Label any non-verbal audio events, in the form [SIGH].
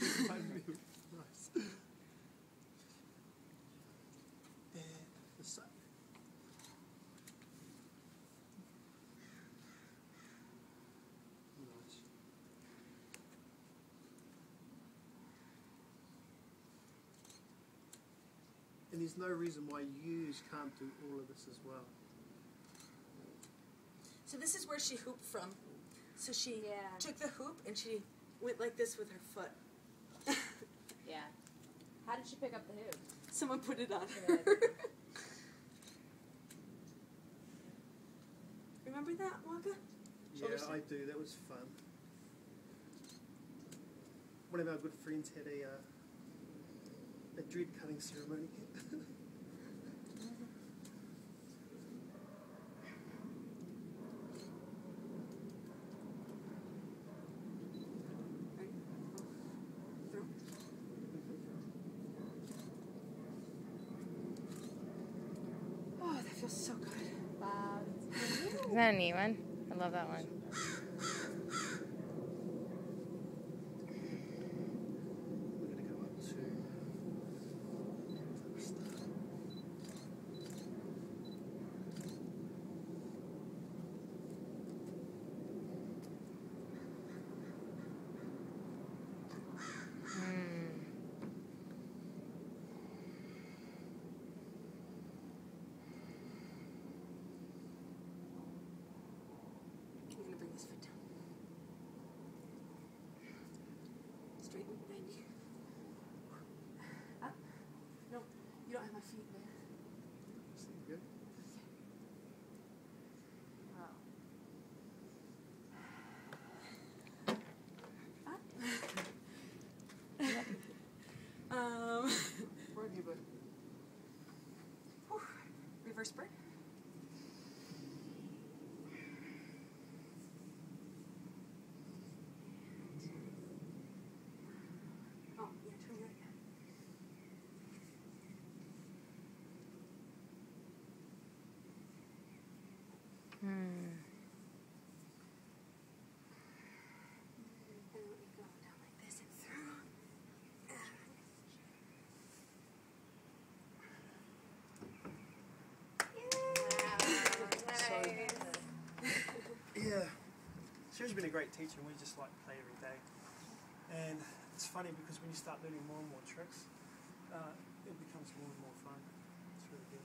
nice. And the side. Nice. And there's no reason why yous can't do all of this as well. So this is where she hooped from. So she Yeah. took the hoop and she went like this with her foot. Yeah. How did she pick up the hoop? Someone put it on her. [LAUGHS] Remember that, Whaka? Yeah, step. I do. That was fun. One of our good friends had a uh, a dread cutting ceremony. [LAUGHS] Ready? Through. Oh, that feels so good. Wow. Isn't that a neat one? I love that one. [LAUGHS] You. Up. No, you don't have my feet there. So you go. Wow. Um, Right here, bud. reverse bird. Oh, yeah, turn right. Hmm. And then you go down like this and Hmm. through. [LAUGHS] Yeah. She's been a great teacher and we just like play every day. And it's funny because when you start learning more and more tricks, uh, it becomes more and more fun. It's really good.